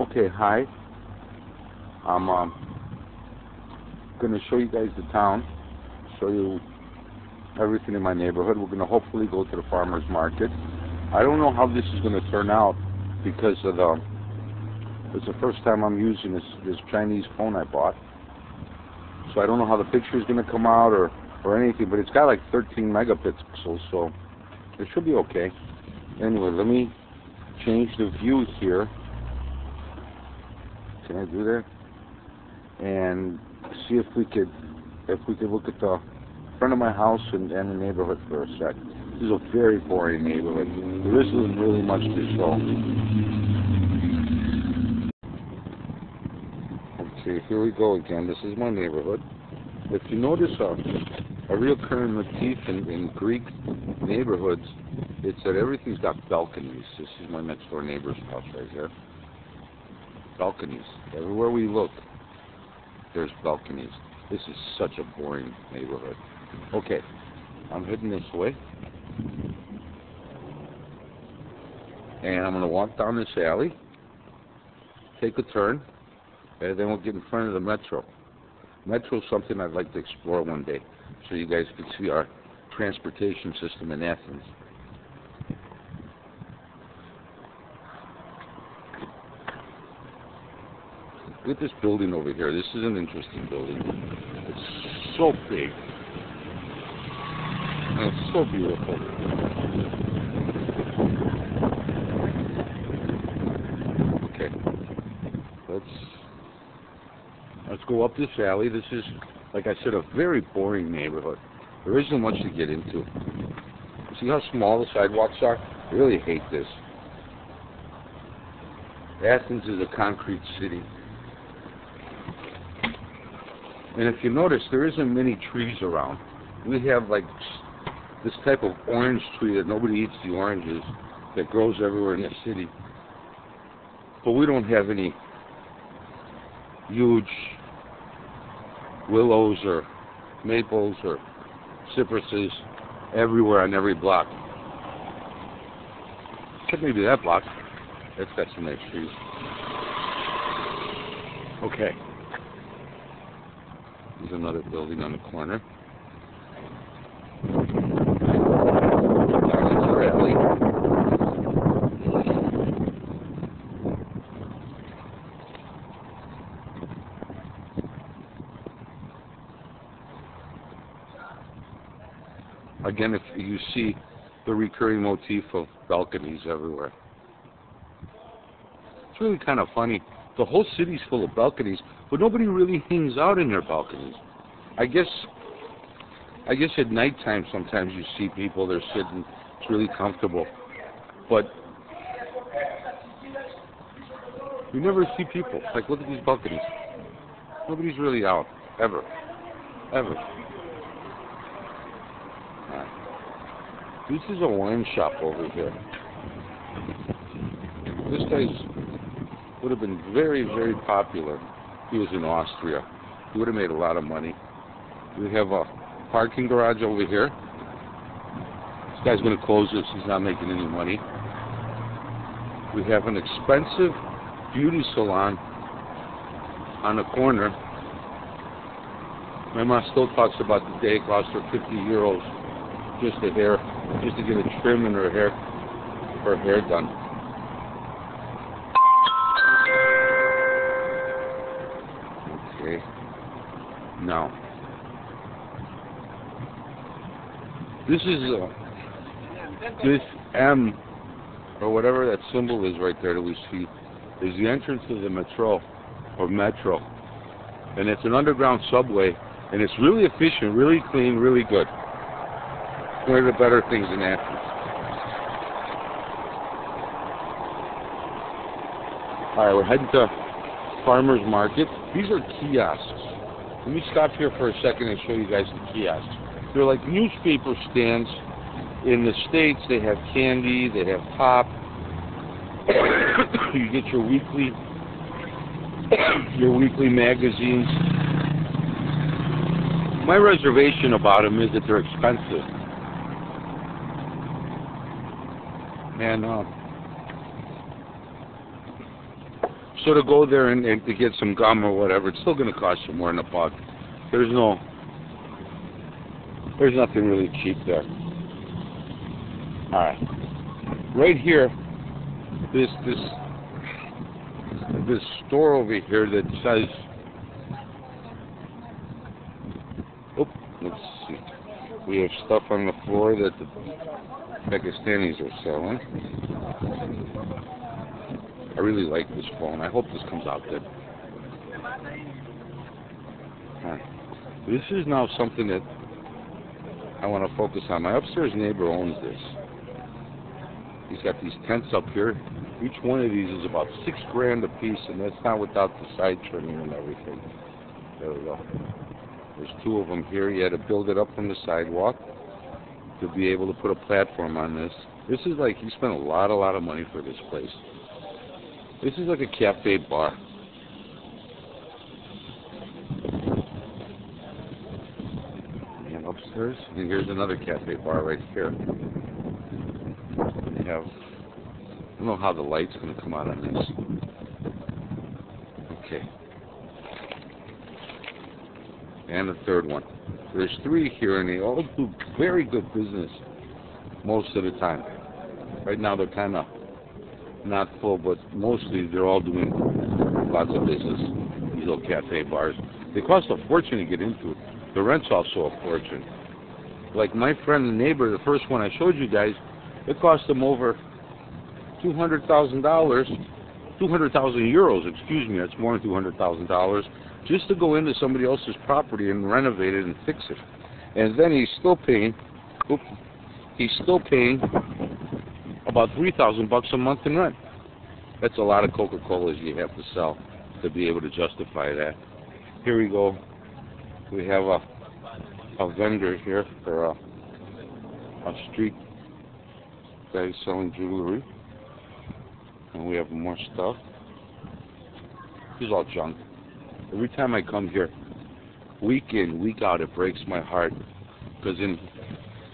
Okay, hi. I'm um, going to show you guys the town, show you everything in my neighborhood. We're going to hopefully go to the farmer's market. I don't know how this is going to turn out because of the, it's the first time I'm using this, this Chinese phone I bought. So I don't know how the picture is going to come out or, or anything, but it's got like 13 megapixels, so it should be okay. Anyway, let me change the view here. Can I do that? And see if we could if we could look at the front of my house and, and the neighborhood for a sec. This is a very boring neighborhood. There isn't really much to show. Okay, here we go again. This is my neighborhood. If you notice a, a reoccurring motif in, in Greek neighborhoods, it's that everything's got balconies. This is my next door neighbor's house right here. Balconies. Everywhere we look, there's balconies. This is such a boring neighborhood. Okay, I'm heading this way. And I'm going to walk down this alley, take a turn, and then we'll get in front of the metro. Metro is something I'd like to explore one day, so you guys can see our transportation system in Athens. Look at this building over here. This is an interesting building. It's so big. And it's so beautiful. Okay. Let's let's go up this alley. This is like I said, a very boring neighborhood. There isn't much to get into. See how small the sidewalks are? I really hate this. Athens is a concrete city. And if you notice, there isn't many trees around. We have like this type of orange tree that nobody eats the oranges that grows everywhere in the city. But we don't have any huge willows or maples or cypresses everywhere on every block. Except maybe that block. That's got some nice trees. Okay. There's another building on the corner. Again, if you see the recurring motif of balconies everywhere. It's really kind of funny. The whole city's full of balconies, but nobody really hangs out in their balconies. I guess I guess at nighttime sometimes you see people they're sitting it's really comfortable. But you never see people. Like look at these balconies. Nobody's really out. Ever. Ever. This is a wine shop over here. This guy's would have been very, very popular. He was in Austria. He would have made a lot of money. We have a parking garage over here. This guy's going to close this. He's not making any money. We have an expensive beauty salon on the corner. My mom still talks about the day it cost her 50 euros just a hair, just to get a trim in her hair, her hair done. Now, this is uh, this M or whatever that symbol is right there that we see is the entrance to the metro or metro, and it's an underground subway, and it's really efficient, really clean, really good. One of the better things in Athens. All right, we're heading to farmers market. These are kiosks. Let me stop here for a second and show you guys the kiosks. They're like newspaper stands. In the States, they have candy, they have pop. you get your weekly your weekly magazines. My reservation about them is that they're expensive. And uh, So to go there and, and to get some gum or whatever, it's still going to cost you more than a buck. There's no, there's nothing really cheap there. All right, right here, this this this store over here that says, oh, let's see, we have stuff on the floor that the Pakistanis are selling. I really like this phone. I hope this comes out good. Alright. This is now something that I want to focus on. My upstairs neighbor owns this. He's got these tents up here. Each one of these is about six grand a piece, and that's not without the side trimming and everything. There we go. There's two of them here. You had to build it up from the sidewalk to be able to put a platform on this. This is like, he spent a lot, a lot of money for this place. This is like a cafe bar. And upstairs, and here's another cafe bar right here. They have, I don't know how the light's going to come out on this. Okay. And the third one. There's three here, and they all do very good business most of the time. Right now, they're kind of not full, but mostly they're all doing lots of business. These little cafe bars. They cost a fortune to get into. The rent's also a fortune. Like my friend and neighbor, the first one I showed you guys, it cost them over two hundred thousand dollars, two hundred thousand euros. Excuse me, that's more than two hundred thousand dollars, just to go into somebody else's property and renovate it and fix it. And then he's still paying. Oops, he's still paying about three thousand bucks a month in rent. That's a lot of Coca-Colas you have to sell to be able to justify that. Here we go. We have a a vendor here for a, a street guy selling jewelry, and we have more stuff. Is all junk. Every time I come here, week in, week out, it breaks my heart because in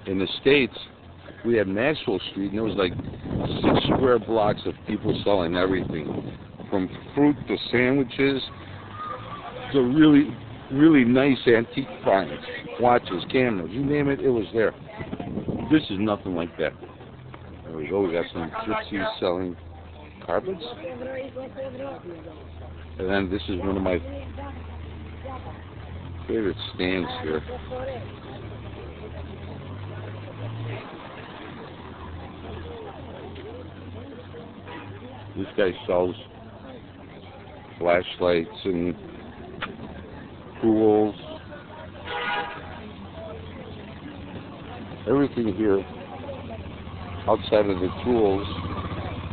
in the states we had Maxwell Street, and there was like six square blocks of people selling everything, from fruit to sandwiches to really, really nice antique finds, watches, cameras, you name it, it was there. This is nothing like that. There we go. We got some gypsies selling carpets, and then this is one of my favorite stands here. This guy sells flashlights and tools. Everything here outside of the tools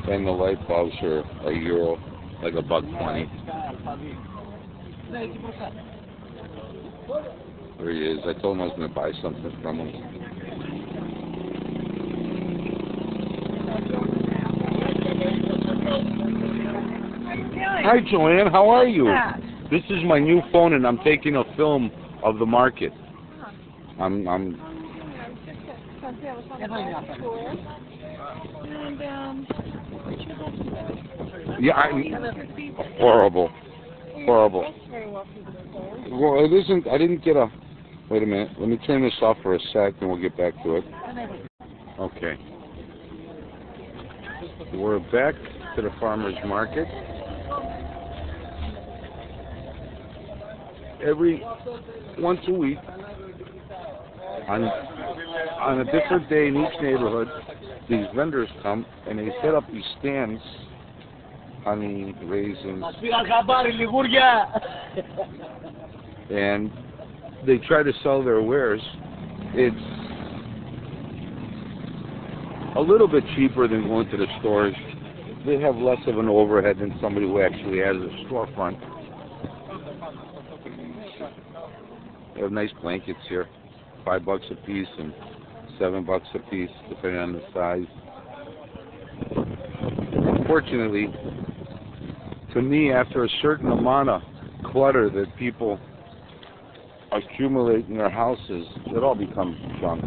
and the light bulbs are a euro, like a buck twenty. There he is. I told him I was going to buy something from him. Hi, Joanne. How are you? This is my new phone, and I'm taking a film of the market. I'm, I'm. Yeah, I. Horrible. Horrible. Well, it isn't. I didn't get a. Wait a minute. Let me turn this off for a sec, and we'll get back to it. Okay. We're back to the farmer's market. Every once a week, on on a different day in each neighborhood, these vendors come and they set up these stands, honey, raisins, and they try to sell their wares. It's a little bit cheaper than going to the stores. They have less of an overhead than somebody who actually has a storefront. They have nice blankets here, five bucks a piece and seven bucks a piece, depending on the size. Unfortunately, to me, after a certain amount of clutter that people accumulate in their houses, it all becomes junk.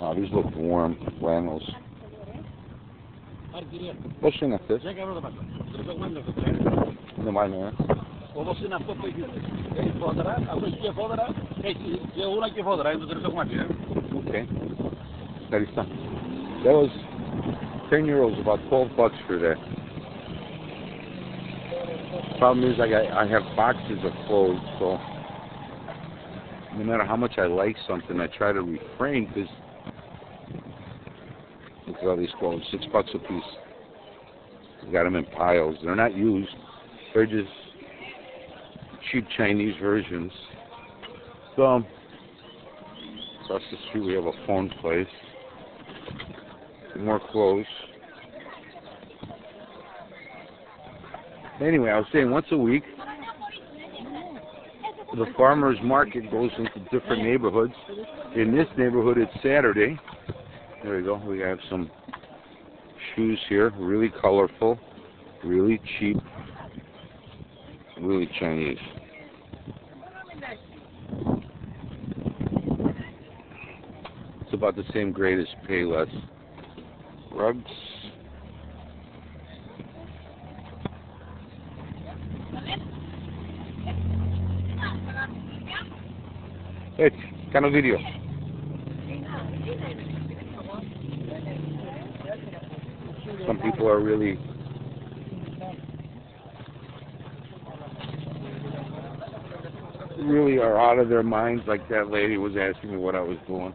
Uh, these look warm flannels. Πόσο είναι αυτές? 10 ευρώ τα Okay. There is. That was 10 euros, about 12 bucks for that. Problem is, I got, I have boxes of clothes, so no matter how much I like something, I try to refrain because look at all these clothes, six bucks a piece. I got them in piles. They're not used. They're just cheap Chinese versions. So Across the street we have a phone place. More clothes. Anyway, I was saying once a week the farmer's market goes into different neighborhoods. In this neighborhood it's Saturday. There we go. We have some shoes here, really colorful, really cheap, really Chinese. It's about the same grade as Payless. Rugs. Hey, kind of video. Some people are really really are out of their minds like that lady was asking me what I was doing.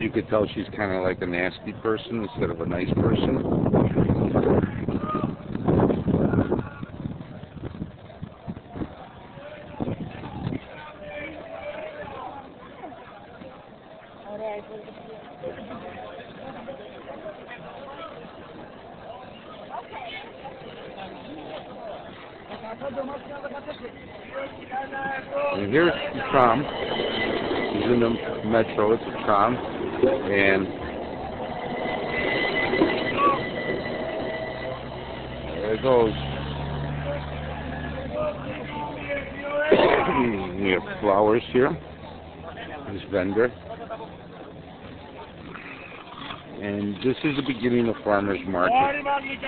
You could tell she's kind of like a nasty person instead of a nice person. And here's the tram. He's in the metro. It's a tram. And there it goes. we have flowers here. This vendor. And this is the beginning of farmer's market.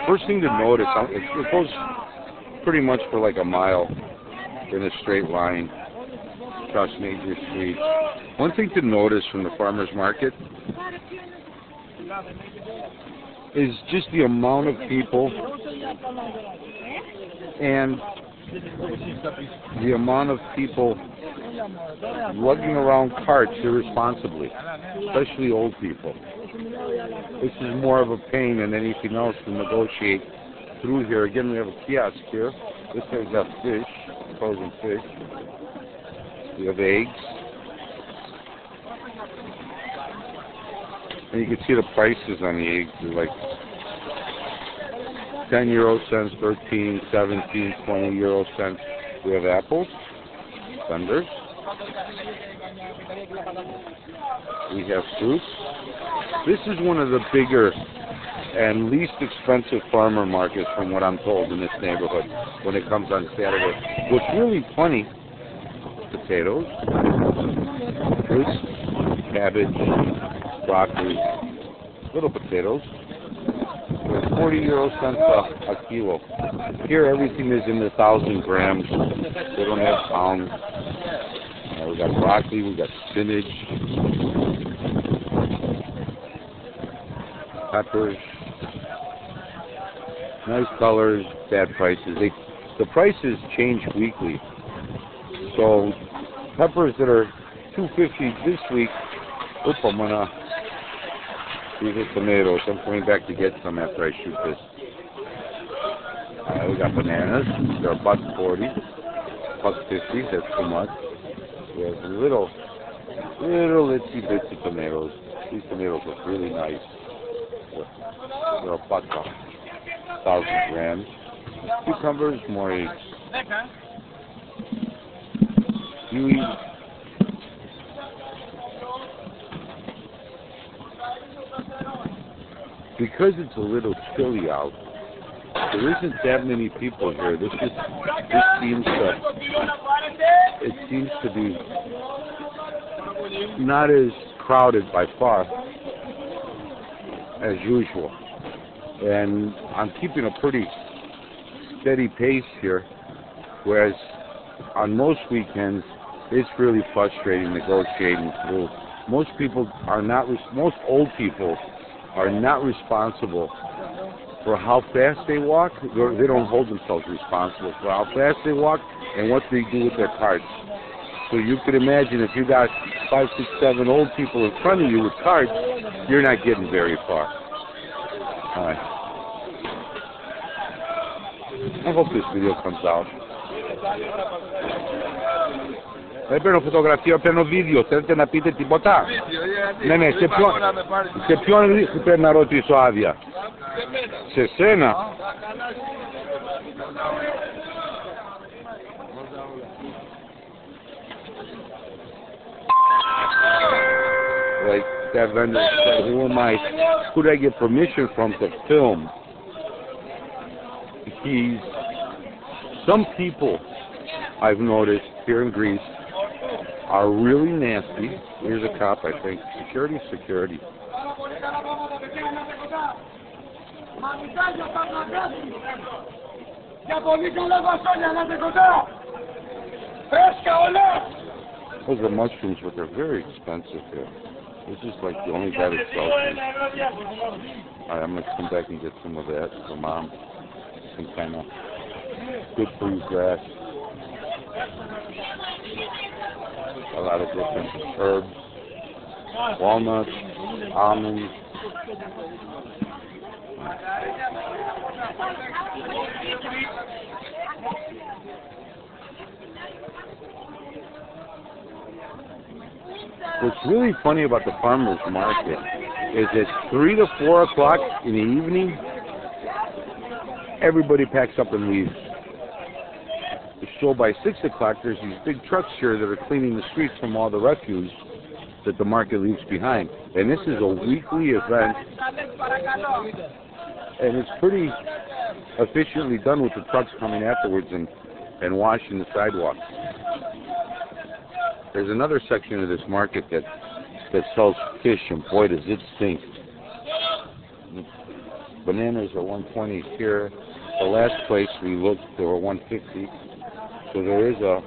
First thing to notice, uh, it it goes pretty much for like a mile in a straight line across major streets. One thing to notice from the farmer's market is just the amount of people and the amount of people lugging around carts irresponsibly, especially old people. This is more of a pain than anything else to negotiate through here. Again, we have a kiosk here. This has got fish, frozen fish. We have eggs. And you can see the prices on the eggs. They're like 10 euro cents, 13, 17, 20 euro cents. We have apples, thunders. We have fruits. This is one of the bigger and least expensive farmer markets from what I'm told in this neighborhood when it comes on Saturday. What's really funny, potatoes, fruits, cabbage, broccoli, little potatoes, 40 euro cents a, a kilo. Here everything is in the thousand grams. They don't have pounds. We got broccoli, we got spinach, peppers, nice colors, bad prices. They, the prices change weekly. So peppers that are 250 this week. Oop, I'm gonna see the tomatoes. I'm coming back to get some after I shoot this. Uh, we got bananas. They're buck forty, buck fifty. That's too much. We have little, little itsy bitsy tomatoes. These tomatoes look really nice. They're a buck a thousand grams. Cucumbers, more eggs. Kiwi. Because it's a little chilly out, there isn't that many people here. This is this seems to it seems to be not as crowded by far as usual. and I'm keeping a pretty steady pace here. Whereas on most weekends, it's really frustrating negotiating through. Most people are not. Most old people are not responsible for how fast they walk. They're- They don't hold themselves responsible for how fast they walk and what they do with their carts. So you could imagine if you got five, six, seven old people in front of you with carts, you're not getting very far. All right. I hope this video comes out. Δεν παίρνω φωτογραφία, παίρνω βίντεο. Θέλετε να πείτε τίποτα. Ναι, ναι, σε ποιον, σε ποιον πρέπει να ρωτήσω άδεια. Σε σένα. Like that vendor said, who am I? Who did I get permission from to film? He's some people I've noticed here in Greece are really nasty. Here's a cop, I think. Security, security. Για πολύ καλά βασόνια, να είστε κοντά. Φρέσκα όλα. Those are mushrooms, but they're very expensive here. This is like the only guy that sells these. All right, I'm gonna come back and get some of that for mom. Some kind of good for you grass. A lot of different herbs, walnuts, almonds. What's really funny about the farmers market is at three to four o'clock in the evening, everybody packs up and leaves. So by six o'clock, there's these big trucks here that are cleaning the streets from all the refuse that the market leaves behind. And this is a weekly event, and it's pretty efficiently done with the trucks coming afterwards and, and washing the sidewalks. There's another section of this market that that sells fish, and boy, does it stink. Bananas are 120 here. The last place we looked, they were 150. So there is a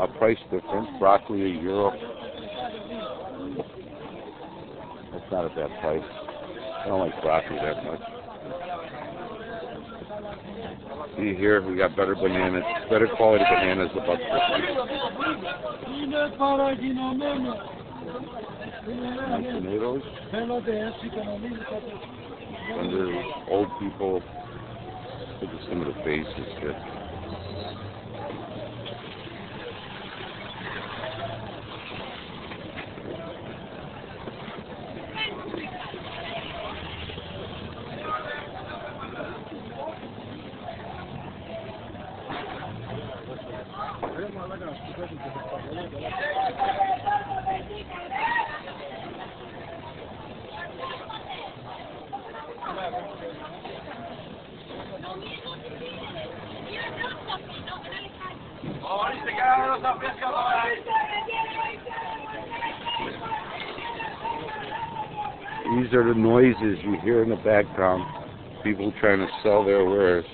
a price difference. Broccoli a euro. That's not a bad price. I don't like broccoli that much. See here, we got better bananas, better quality bananas above Christmas. tomatoes. Under old people. Look at some of the faces here. Are the noises you hear in the background. People trying to sell their wares.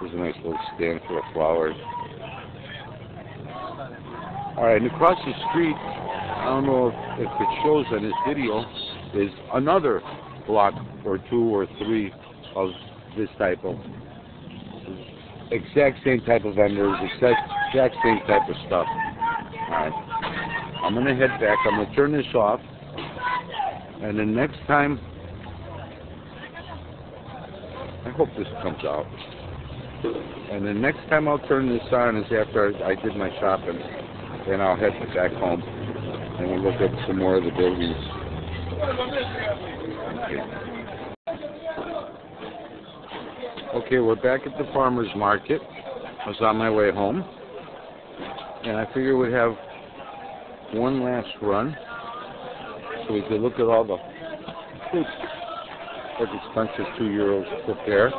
There's a nice little stand for flowers. All right, and across the street, I don't know if, if it shows on this video, is another block or two or three of this type of exact same type of vendors, exact exact same type of stuff. All right, I'm gonna head back. I'm gonna turn this off. And then next time, I hope this comes out. And the next time I'll turn this on is after I did my shopping. Then I'll head back home and we'll look at some more of the buildings. Okay, we're back at the farmer's market. I was on my way home. And I figure we'd have one last run so we could look at all the. As expensive two euros per pair.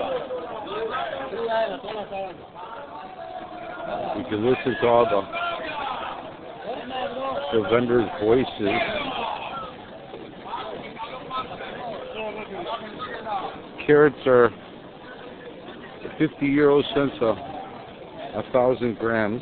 We could listen to all the the vendors' voices. carrots are 50 euro cents a, a thousand grams.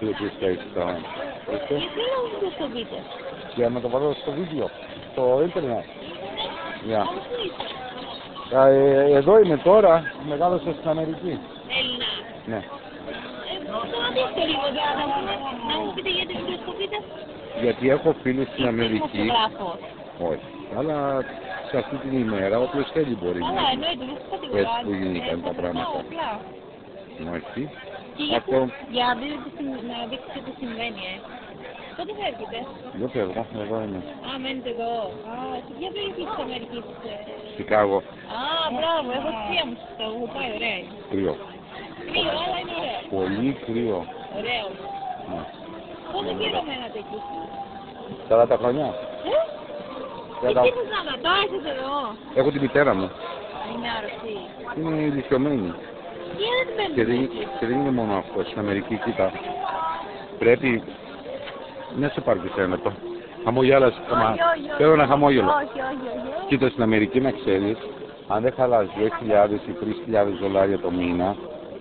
Let's see what this guy's selling. Okay? Γιατί να μην το στο βίντεο; Για να το βάλω στο βίντεο, στο ίντερνετ. Yeah. Από πού είσαι; Α, ε, εδώ είμαι τώρα, μεγάλωσα στην Αμερική. Έλληνα. Ναι. Ε, σταματήστε λίγο για να, μου- να μου πείτε γιατί δεν το βίντεο. Γιατί έχω φίλους στην Αμερική. Δημοσιογράφος. Όχι. Αλλά σε αυτή την ημέρα όποιος θέλει μπορεί Αλλά να εννοείται, δεν σας κατηγορώ. Έτσι που γίνηκαν Ε, τα απλά, πράγματα. απλά. Όχι. Και για, Αυτό για να δείτε τι συμβ- να δείξετε τι συμβαίνει, ε. Πότε φεύγετε; δεν φεύγω, εδώ είμαι. Α, μένετε εδώ. Α, σε ποια περιοχή της Αμερικής είστε. Σικάγο, Α, μπράβο, έχω τη θεία μου στο Σταγού, πάει ωραία είναι. κρύο. Κρύο, αλλά είναι ωραίο. Πολύ κρύο. Ωραίο. Ναι. Πόσο καιρό μένατε εκεί; 40 χρόνια. Ε, Για τα- τι θες να δω, τώρα είστε εδώ. Έχω τη μητέρα μου. Είναι αρρωστή. Είναι ηλικιωμένη. Γιατί δεν Και δεν, μένετε εκεί. και δεν είναι μόνο αυτό. Στην Αμερική, κοίτα. Πρέπει. Να σε πάρει το. Χαμογέλασε. Μα... Θέλω ένα χαμόγελο. Όχι, όχι, όχι. Κοίτα στην Αμερική να ξέρεις, αν δεν χαλάς 2.000 ή 3.000 δολάρια το μήνα,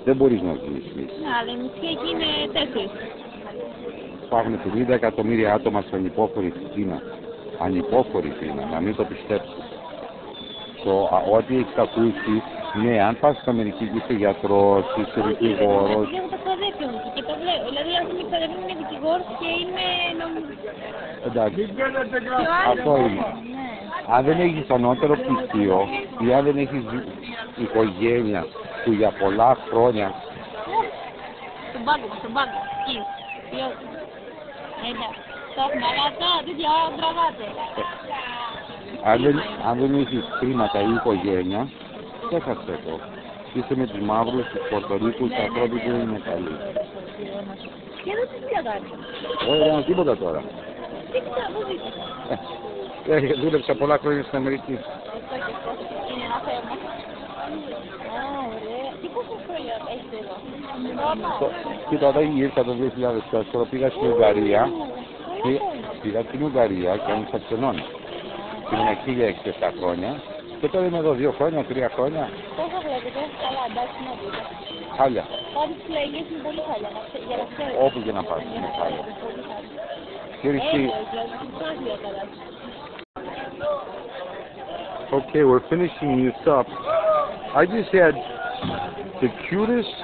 δεν μπορείς να ζήσεις. Ναι, αλλά η μισή εκεί είναι τέσσερις. Υπάρχουν 50 εκατομμύρια άτομα σε ανυπόφορη Κίνα. Ανυπόφορη Κίνα, να μην το πιστέψεις. Το, α, ό,τι έχεις ακούσει, ναι, αν πας στην Αμερική και είσαι γιατρός, είσαι δικηγόρος, Γιατί έχω τα ξαδέρφια μου εκεί και το βλέπω. Δηλαδή, ας πούμε, η ξαδέρφια μου είναι δικηγόρος και είναι νομίζω... εντάξει. Βγαίνετε Και ο γράμμα. άλλος Αυτό είναι. Ναι. Αν δεν έχεις ανώτερο πτυχίο ή αν δεν έχεις δι- οικογένεια που για πολλά χρόνια Στον πάγκο, στον πάγκο. Εκεί. Ποιος. Εντάξει. Το έχουμε, αλλά τώρα τέτοια ώρα τραβάτε. αν δεν, αν δεν έχεις χρήματα ή οικογένεια, ξέχασε το. Είσαι με τους μαύρους, τους Πορτορίκους, τα ανθρώποι που δεν είναι καλοί. Και εδώ τι θα κάνεις; Όχι, δεν έχω τίποτα τώρα. Τι θα πού ζείτε. Ε, ε, δούλεψα πολλά χρόνια στην Αμερική. Αυτό και αυτό. Είναι ένα θέμα. Α, ωραία. Τι πόσες χρόνια έχετε εδώ; Το- Κοίτα, όταν ήρθα το 2004 πήγα στην Ουγγαρία και πήγα στην Ουγγαρία και άνοιξα ξενώνει. Ήμουν εκεί για 6-7 χρόνια και τώρα είμαι εδώ 2 χρόνια, 3 χρόνια. Πόσα βλέπετε. Καλά, εντάξει, να δείτε. Χάλια. Πάντως τις φυλακές είναι πολύ χάλια. να ξέ- Για να ξέρετε. Όπου και να πας είναι χάλια. Πολύ χάλια. Ξέρεις τι, Έλεος, δηλαδή, στην Άγρια καλά. okay, we're finishing this up. I just had the cutest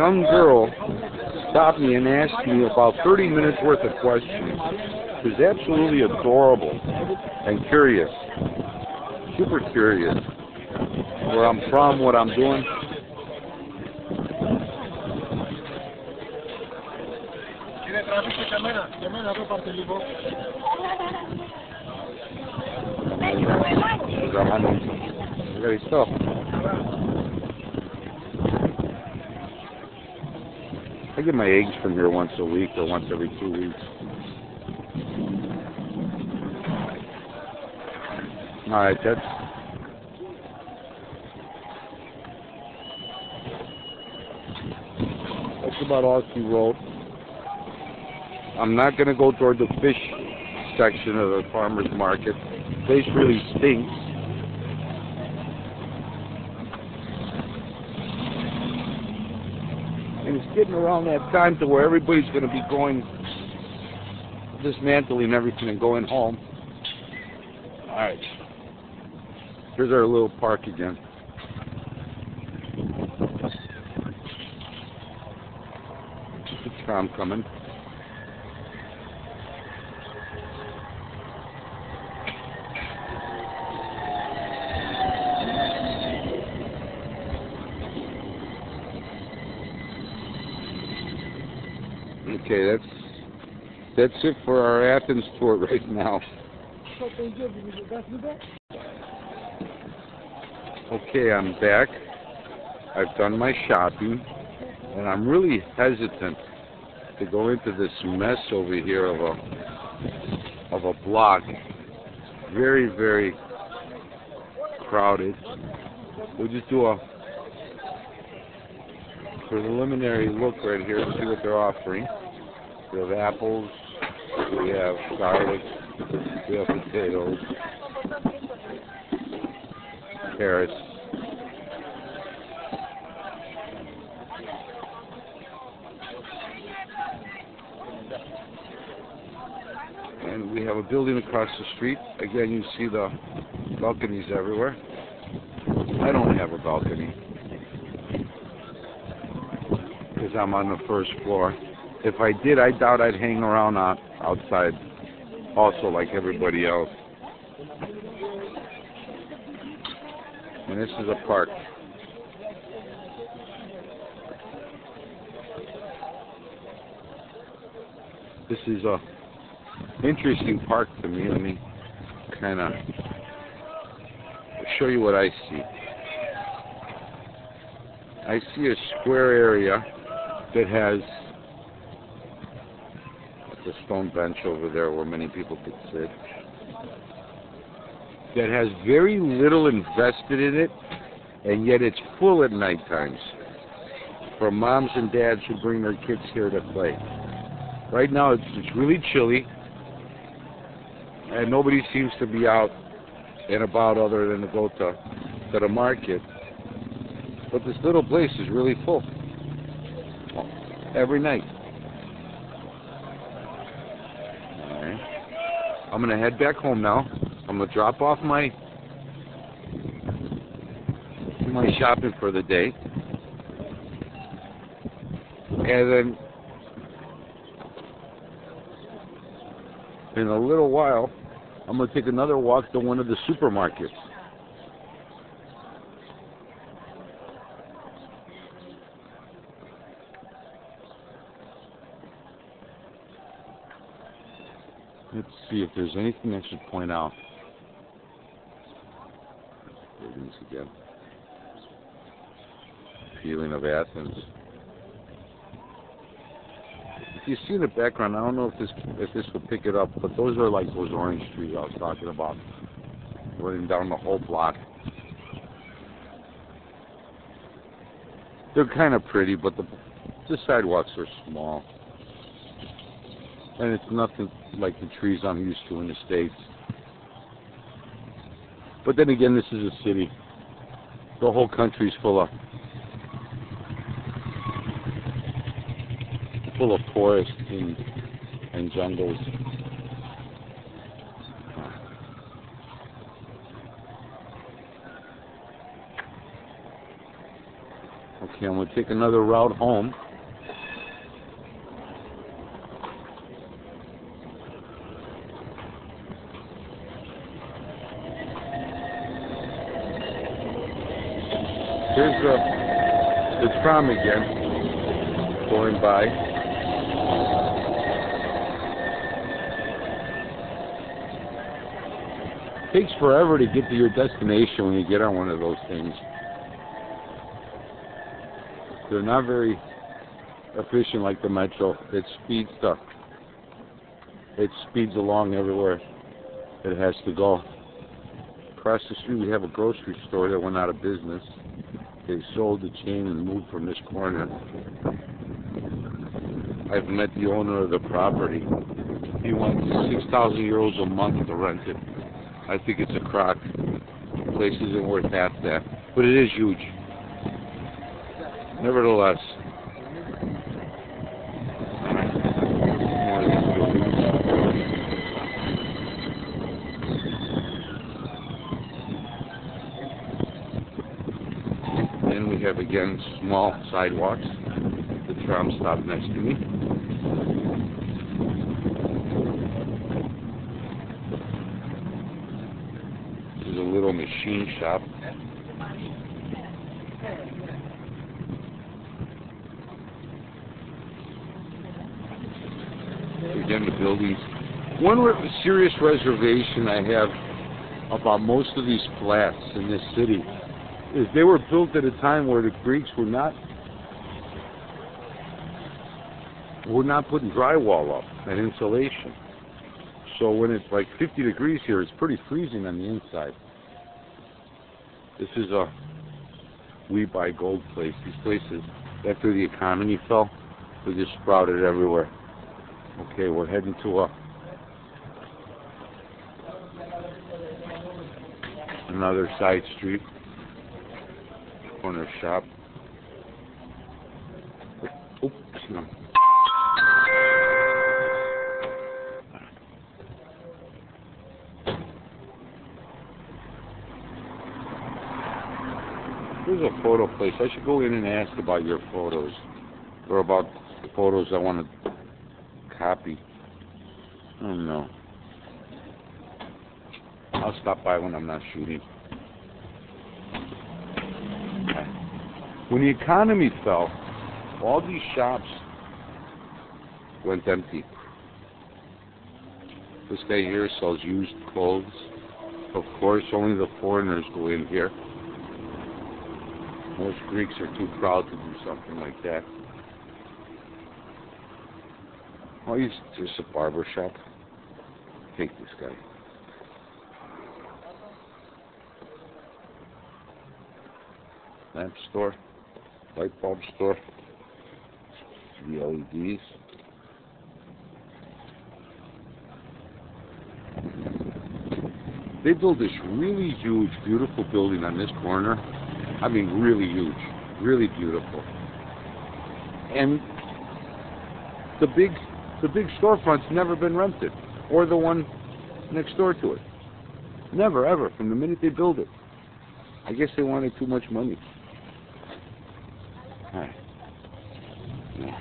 young girl stop me and ask me about 30 minutes worth of questions. She was absolutely adorable and curious. super curious where I'm from, what I'm doing. Very stuff. I get my eggs from here once a week or once every two weeks. All right, that's that's about all she wrote. I'm not gonna go toward the fish section of the farmers market. Place really stinks. And it's getting around that time to where everybody's going to be going, dismantling everything and going home. All right. Here's our little park again. It's Tom coming. Okay, that's that's it for our Athens tour right now. Okay, I'm back. I've done my shopping, and I'm really hesitant to go into this mess over here of a of a block. Very, very crowded. We'll just do a preliminary look right here to see what they're offering. We have apples, we have garlic, we have potatoes, carrots. And we have a building across the street. Again, you see the balconies everywhere. I don't have a balcony because I'm on the first floor. If I did, I doubt I'd hang around out, outside also like everybody else. This is a park. This is a interesting park to me. Let me kind of show you what I see. I see a square area that has a stone bench over there where many people could sit. That has very little invested in it, and yet it's full at night times for moms and dads who bring their kids here to play. Right now it's, it's really chilly, and nobody seems to be out and about other than to go to, to the market. But this little place is really full every night. Alright. I'm gonna head back home now. I'm gonna drop off my my shopping for the day. And then in a little while I'm gonna take another walk to one of the supermarkets. Let's see if there's anything I should point out. Buildings again. Feeling of Athens. If you see the background, I don't know if this if this will pick it up, but those are like those orange trees I was talking about, running down the whole block. They're kind of pretty, but the the sidewalks are small and it's nothing like the trees I'm used to in the States. But then again, this is a city. The whole country's full of full of forests and, and jungles. Okay, I'm gonna take another route home. Here's the, uh, the tram again, going by. Takes forever to get to your destination when you get on one of those things. They're not very efficient like the metro. It speeds stuff. it speeds along everywhere it has to go. Across the street we have a grocery store that went out of business. They sold the chain and moved from this corner. I've met the owner of the property. He wants 6,000 euros a month to rent it. I think it's a crock. The place isn't worth half that. But it is huge. Nevertheless. More of these buildings. Then we have again small sidewalks. The tram stopped next to me. This is a little machine shop. Again, the buildings. One serious reservation I have about most of these flats in this city is they were built at a time where the Greeks were not were not putting drywall up and insulation. So when it's like 50 degrees here, it's pretty freezing on the inside. This is a we buy gold place. These places after the economy fell, they just sprouted everywhere. Okay, we're heading to a another side street, corner shop. Oops, no. There's a photo place. I should go in and ask about your photos, or about the photos I want to copy. I don't know. I'll stop by when I'm not shooting. When the economy fell, all these shops went empty. This guy here sells used clothes. Of course, only the foreigners go in here. Most Greeks are too proud to do something like that. Oh, he's just a barber shop. Hate this guy. Lamp store, light bulb store, the LEDs. They built this really huge, beautiful building on this corner. I mean, really huge, really beautiful. And the big, the big storefront's never been rented, or the one next door to it. Never, ever, from the minute they built it. I guess they wanted too much money. Alright. Yeah.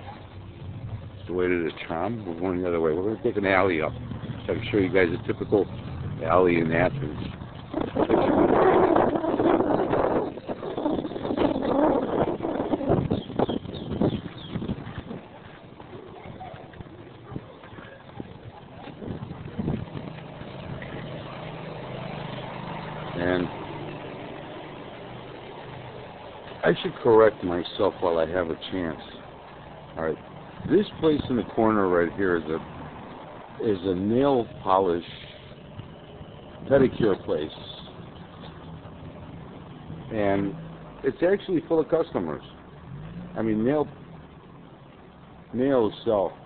It's the way to the tram. We're going the other way. We're going to take an alley up. So I can show you guys a typical alley in Athens. And I should correct myself while I have a chance. This place in the corner right here is a is a nail polish pedicure place, and it's actually full of customers. I mean, nail nails sell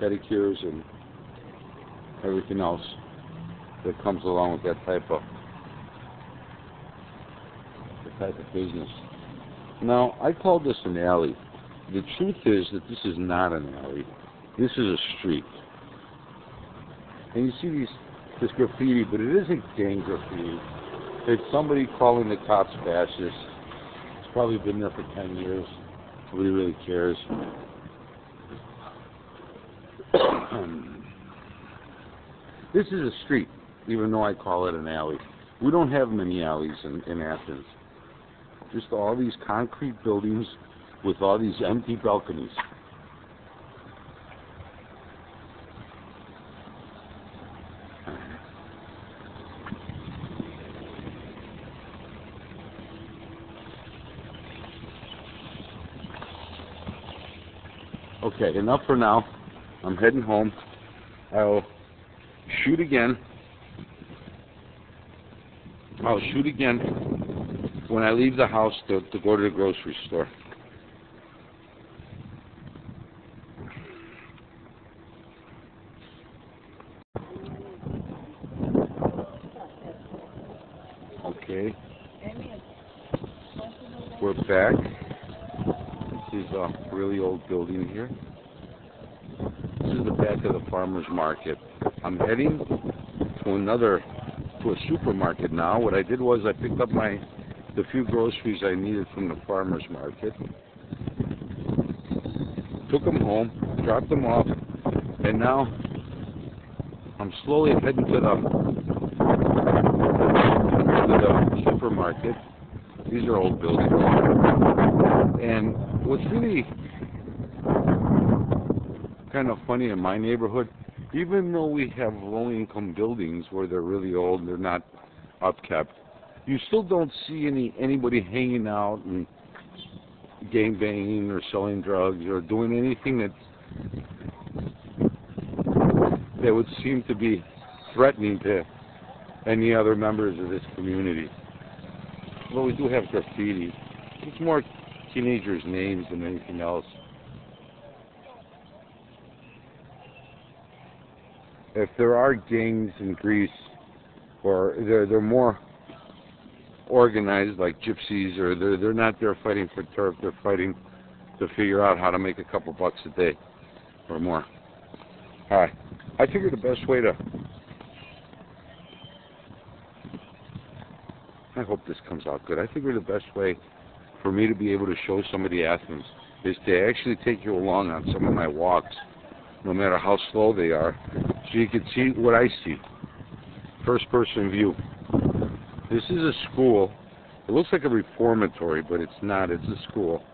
pedicures and everything else that comes along with that type of that type of business. Now, I call this an alley. The truth is that this is not an alley. This is a street. And you see these this graffiti, but it isn't gang graffiti. It's somebody calling the cops fascist. It's probably been there for ten years. Nobody really cares. this is a street, even though I call it an alley. We don't have many alleys in, in Athens. Just all these concrete buildings with all these empty balconies. Okay, enough for now. I'm heading home. I'll shoot again. I'll shoot again when I leave the house to, to go to the grocery store. Okay. We're back. This is a really old building here. This is the back of the farmer's market. I'm heading to another, to a supermarket now. What I did was I picked up my, the few groceries I needed from the farmer's market, took them home, dropped them off, and now I'm slowly heading to the, to the supermarket. These are old buildings. And what's really kind of funny in my neighborhood, even though we have low income buildings where they're really old and they're not upkept, you still don't see any anybody hanging out and gang banging or selling drugs or doing anything that that would seem to be threatening to any other members of this community. Well, we do have graffiti. It's more teenagers' names than anything else. If there are gangs in Greece, or they're they're more organized like gypsies, or they're they're not there fighting for turf. They're fighting to figure out how to make a couple bucks a day or more. All right. I figure the best way to. I hope this comes out good. I figure the best way for me to be able to show somebody Athens is to actually take you along on some of my walks, no matter how slow they are, so you can see what I see. First person view. This is a school. It looks like a reformatory, but it's not. It's a school.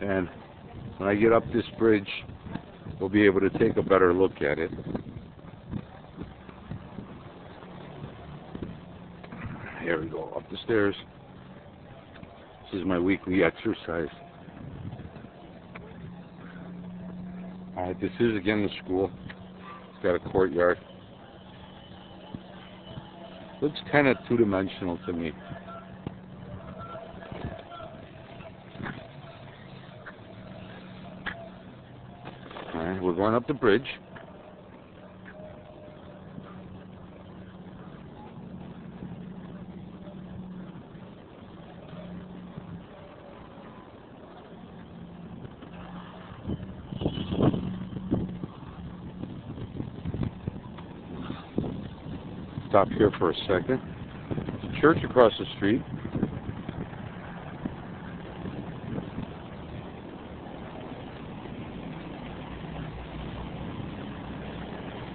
And when I get up this bridge, we'll be able to take a better look at it. Here we go, up the stairs. This is my weekly exercise. Alright, this is again the school. It's got a courtyard. Looks kind of two-dimensional to me. Alright, we're going up the bridge. Stop here for a second. There's a church across the street.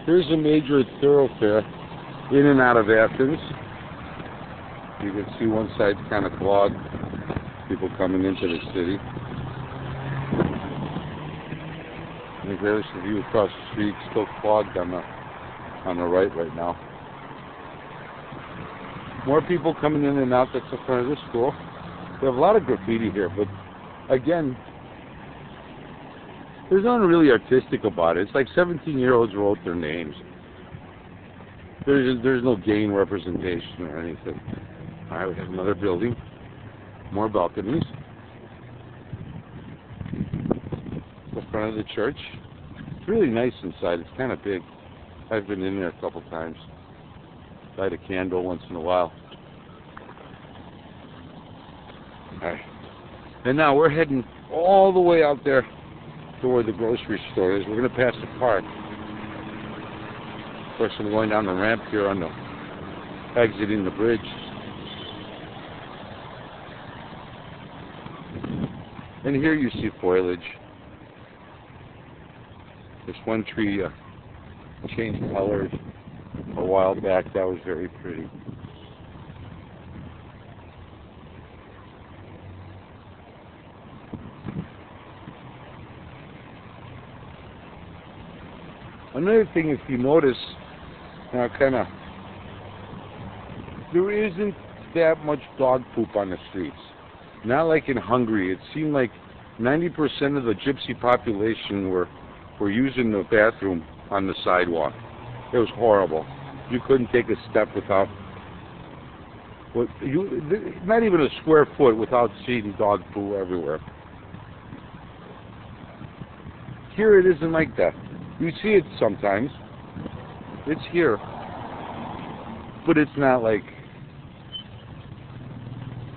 Here's a major thoroughfare in and out of Athens. You can see one side's kind of clogged. People coming into the city. And there's the view across the street, still clogged on the on the right right now. More people coming in and out. That's the front of the school. We have a lot of graffiti here, but again, there's nothing really artistic about it. It's like 17 year olds wrote their names. There's there's no gain representation or anything. All right, we have another building, more balconies. The front of the church. It's really nice inside. It's kind of big. I've been in there a couple times. Light a candle once in a while. All right. And now we're heading all the way out there to where the grocery store. We're going to pass the park. Of course, I'm going down the ramp here on the exiting the bridge. And here you see foliage. This one tree uh, changed colors a while back. That was very pretty. Another thing, if you notice, now kind of, there isn't that much dog poop on the streets. Not like in Hungary. It seemed like 90% of the gypsy population were were using the bathroom on the sidewalk. It was horrible. You couldn't take a step without, with, you, not even a square foot without seeing dog poo everywhere. Here it isn't like that. You see it sometimes. It's here. But it's not like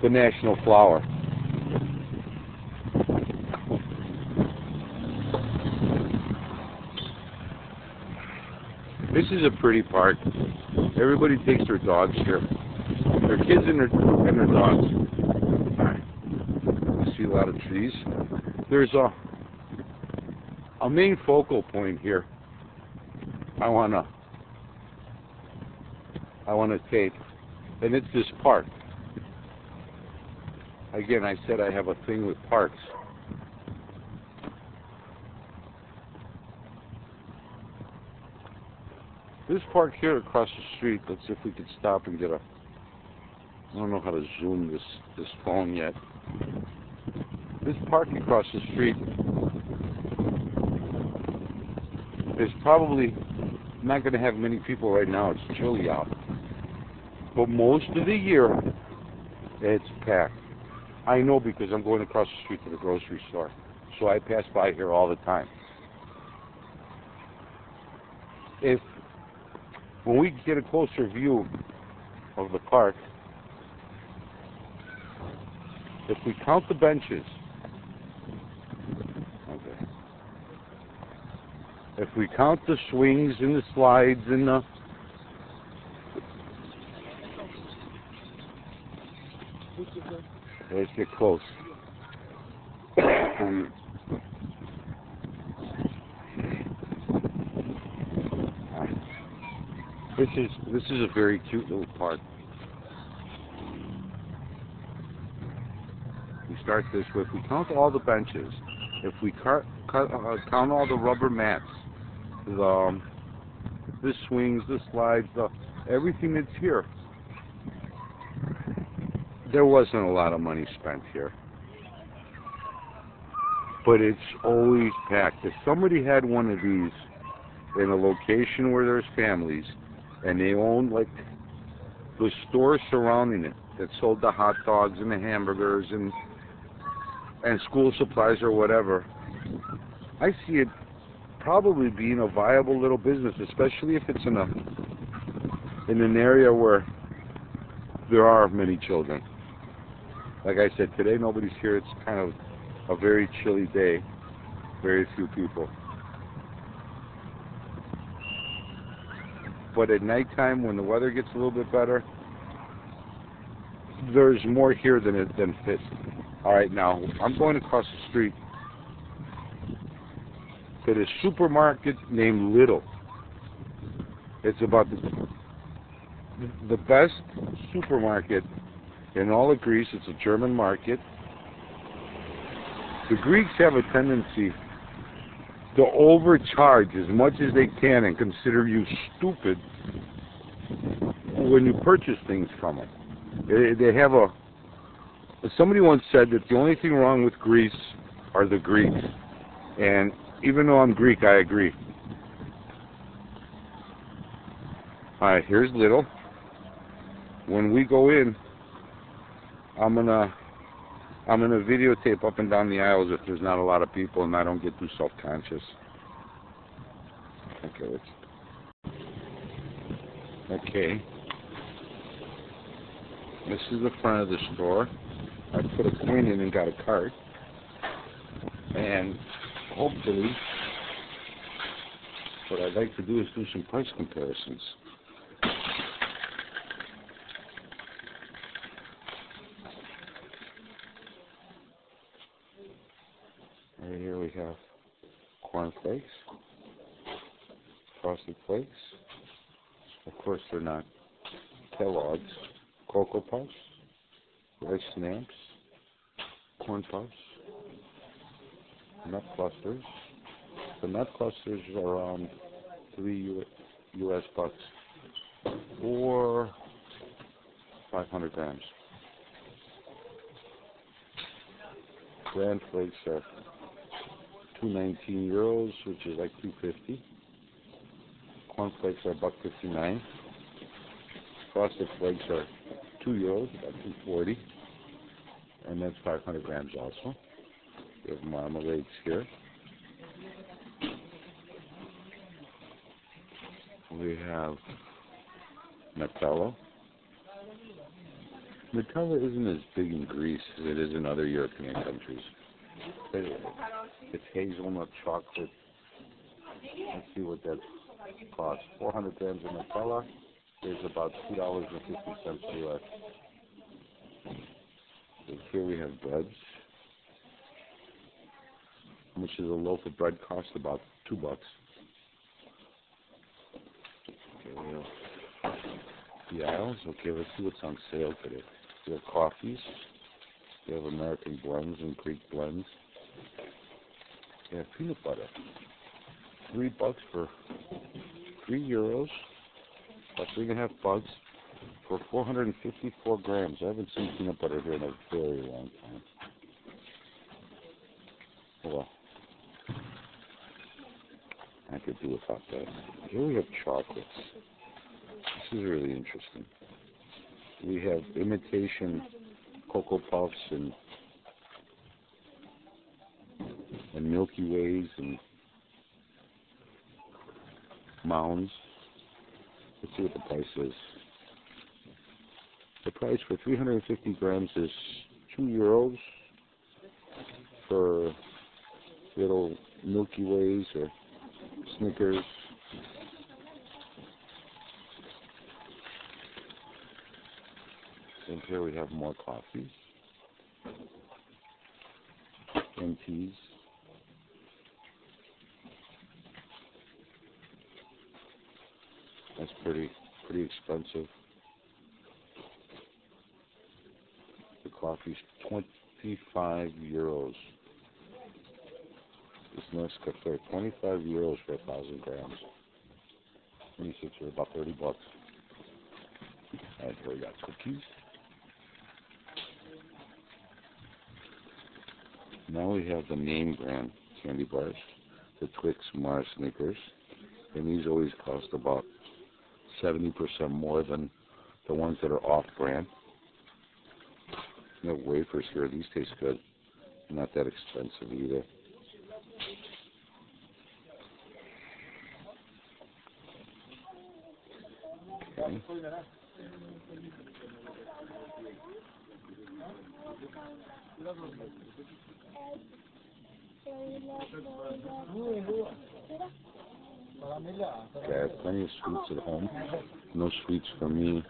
the national flower. This is a pretty park. Everybody takes their dogs here. Their kids and their and their dogs. You see a lot of trees. There's a a main focal point here. I wanna I wanna tape. And it's this park. Again, I said I have a thing with parks. This park here across the street, let's see if we could stop and get a I don't know how to zoom this this phone yet. This park across the street is probably not going to have many people right now. It's chilly out. But most of the year, it's packed. I know because I'm going across the street to the grocery store. So I pass by here all the time. If when we get a closer view of the park, if we count the benches, okay. If we count the swings and the slides and the Let's get close. Um, this is this is a very cute little park. We start this with we count all the benches. If we cut, cut, uh, count all the rubber mats, the um, the swings, the slides, the everything that's here, there wasn't a lot of money spent here. But it's always packed. If somebody had one of these in a location where there's families and they owned like the stores surrounding it that sold the hot dogs and the hamburgers and and school supplies or whatever, I see it probably being a viable little business, especially if it's in a in an area where there are many children. Like I said, today nobody's here. It's kind of a very chilly day. Very few people. But at nighttime, when the weather gets a little bit better, there's more here than it than fits. All right, now I'm going across the street to this supermarket named Lidl. It's about the the best supermarket in all of Greece. It's a German market. The Greeks have a tendency to overcharge as much as they can and consider you stupid when you purchase things from them. They, have a. Somebody once said that the only thing wrong with Greece are the Greeks, and even though I'm Greek, I agree. All right, here's Lidl. When we go in, I'm gonna I'm gonna videotape up and down the aisles if there's not a lot of people and I don't get too self-conscious. Okay, let's. Okay. This is the front of the store. I put a coin in and got a cart. And hopefully, what I'd like to do is do some price comparisons. Right here we have corn flakes, frosted flakes. Course, they're not Kellogg's. Cocoa Puffs, rice snacks, corn puffs, nut clusters. The nut clusters are around three U- U.S. bucks for 500 grams. Grand flakes are 219 euros, which is like 250. Corn flakes are buck 59. Frosted flakes are two euros, about 240. And that's 500 grams also. We have marmalades here. We have Nutella. Nutella isn't as big in Greece as it is in other European countries. It's hazelnut chocolate. Let's see what that costs. 400 grams of Nutella is about two dollars and fifty cents US. So here we have breads. How much does a loaf of bread cost? About two bucks. We the aisles. Okay, let's see what's on sale today. We have coffees. We have American blends and Greek blends. We have peanut butter. Three bucks for three euros, about three and a half bucks, for 454 grams. I haven't seen peanut butter here in a very long time. Well, I could do without that. Here we have chocolates. This is really interesting. We have imitation Cocoa Puffs and and Milky Ways and mounds. Let's see what the price is. The price for 350 grams is two euros for little Milky Ways or Snickers. And here we have more coffee and teas. That's pretty pretty expensive. The coffee's twenty five euros. This Nescafe, twenty five euros for a thousand grams. Twenty six or about thirty bucks. And here we got cookies. Now we have the name brand candy bars, the Twix, Mars, Snickers, and these always cost about 70% more than the ones that are off-brand. The wafers here, these taste good. Not that expensive either. Okay. Okay, I have plenty of sweets at home. No sweets for me.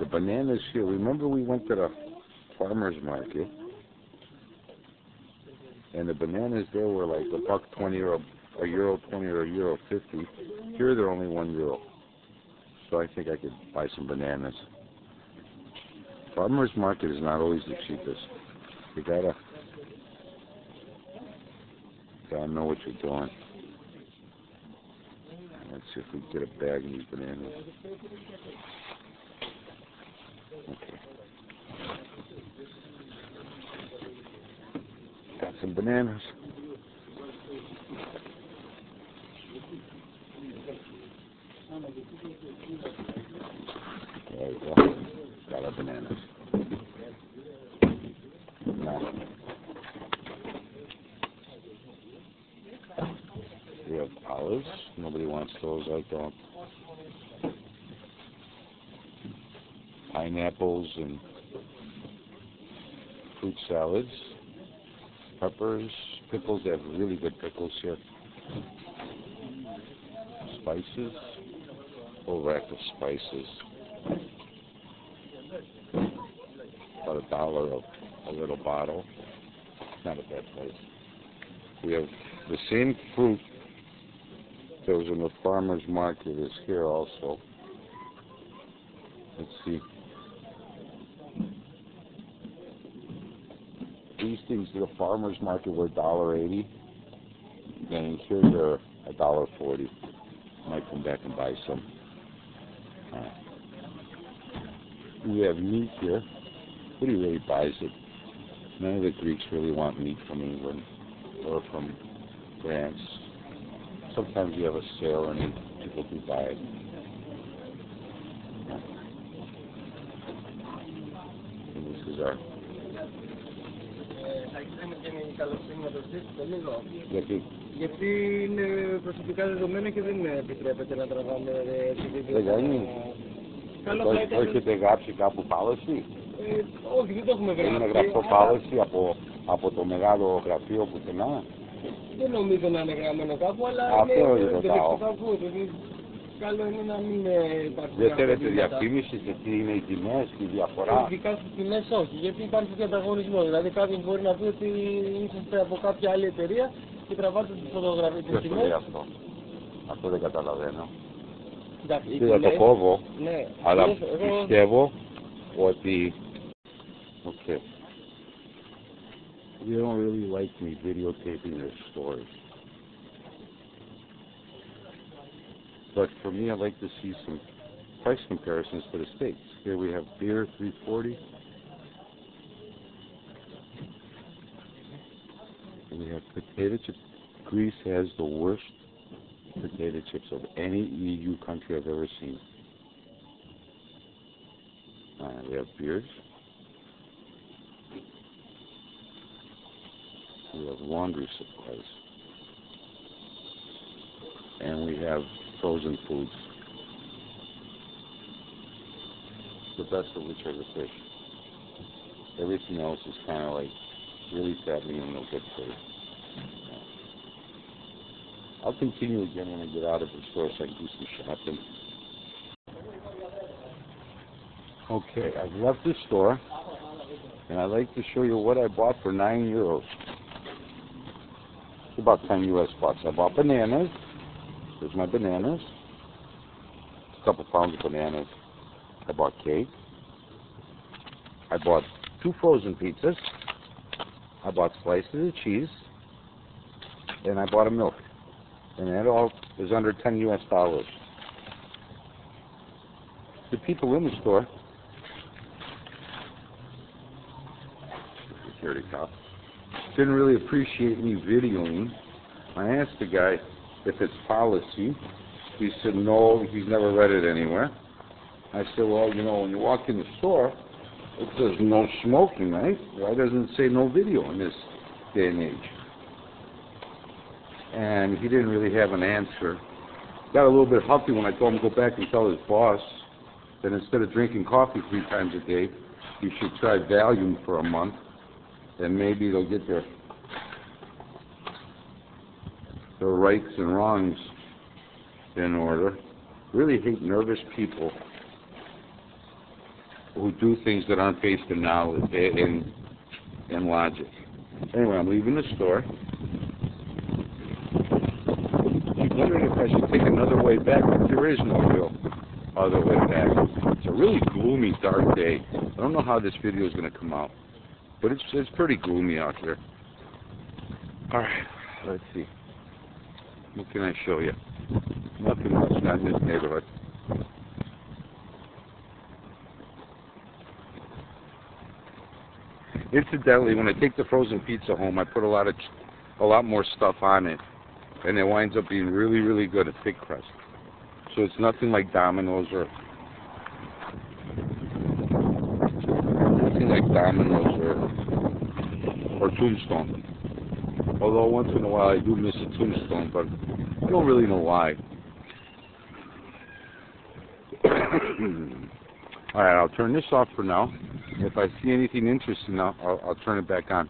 The bananas here. Remember we went to the farmer's market and the bananas there were like a buck twenty or a, a euro twenty or a euro fifty. Here they're only one euro. So I think I could buy some bananas. Farmer's market is not always the cheapest. You gotta gotta know what you're doing. Let's see if we can get a bag of these bananas. Okay. Got some bananas. There we go. Got our bananas. Now, we have olives. Nobody wants those. I don't. Pineapples and fruit salads. Peppers. Pickles. They have really good pickles here. Spices. Whole rack of spices. About a dollar a, a little bottle. Not a bad price. We have the same fruit was in the farmer's market is here also. Let's see. These things at the farmer's market were dollar eighty, and here they're a dollar forty. Might come back and buy some. Uh, we have meat here. Nobody really buys it. None of the Greeks really want meat from England or from France. Sometimes you have a sale and people do buy it. And this is our. Θα ξέρουμε και είναι καλοσύνη να το ζήσουμε λίγο. Γιατί; Γιατί είναι προσωπικά δεδομένα και δεν επιτρέπεται να τραβάμε ε, επειδή Δεν κάνει. Καλό το θα ήταν. έχετε γράψει κάπου policy. Ε, όχι, δεν το έχουμε Είναι γράψει. γραφτό αλλά policy από, από το μεγάλο γραφείο πουθενά; Δεν νομίζω να είναι γραμμένο κάπου, αλλά Αυτό είναι δεν ρωτάω. δεν ακούω. Δηλαδή, Καλό είναι να μην ε, υπάρχει Δεν κάποια θέλετε προβλήματα. διαφήμιση και τι είναι οι τιμές και η διαφορά; Ειδικά στις τιμές όχι, γιατί υπάρχει και ανταγωνισμό. Δηλαδή κάποιο μπορεί να πει ότι είσαστε από κάποια άλλη εταιρεία και τραβάτε τις φωτογραφίες Ποιος τι το λέει τιμές. αυτό. Αυτό δεν καταλαβαίνω. Εντάξει, οι Και θα το τιμές- κόβω, Ναι, αλλά εγώ- εγώ- πιστεύω ότι... Okay. They don't really like me videotaping their stores. But for me, I like to see some price comparisons to the States. Here we have beer, 340. And we have potato chips. Greece has the worst potato chips of any EU country I've ever seen. Uh, we have beers. We laundry supplies. And we have frozen foods. The best of which are the fish. Everything else is kind of like really fattening and no good you. I'll continue again when I get out of the store so I can do some shopping. Okay, I've left the store and I'd like to show you what I bought for nine euros. About ten US bucks. I bought bananas. There's my bananas. A couple pounds of bananas. I bought cake. I bought two frozen pizzas. I bought slices of cheese. And I bought a milk. And that all was under 10 US dollars. The people in the store, security cop, didn't really appreciate me videoing. I asked the guy if it's policy. He said no, he's never read it anywhere. I said, well, you know, when you walk in the store, it says no smoking, right? Why doesn't it say no video in this day and age? And he didn't really have an answer. Got a little bit huffy when I told him to go back and tell his boss that instead of drinking coffee three times a day, he should try Valium for a month, and maybe they'll get their their rights and wrongs in order. Really hate nervous people who do things that aren't based in knowledge eh, in in logic. Anyway, I'm leaving the store. I'm wondering if I should take another way back, but there is no real other way back. It's a really gloomy, dark day. I don't know how this video is going to come out, but it's it's pretty gloomy out here. All right, let's see. What can I show you? Nothing much, not in this neighborhood. Incidentally, when I take the frozen pizza home, I put a lot of, a lot more stuff on it, and it winds up being really, really good at thick crust. So it's nothing like Domino's or nothing like Domino's or Tombstone. Although once in a while I do miss a Tombstone, but I don't really know why. All right, I'll turn this off for now. If I see anything interesting, I'll, I'll, I'll turn it back on.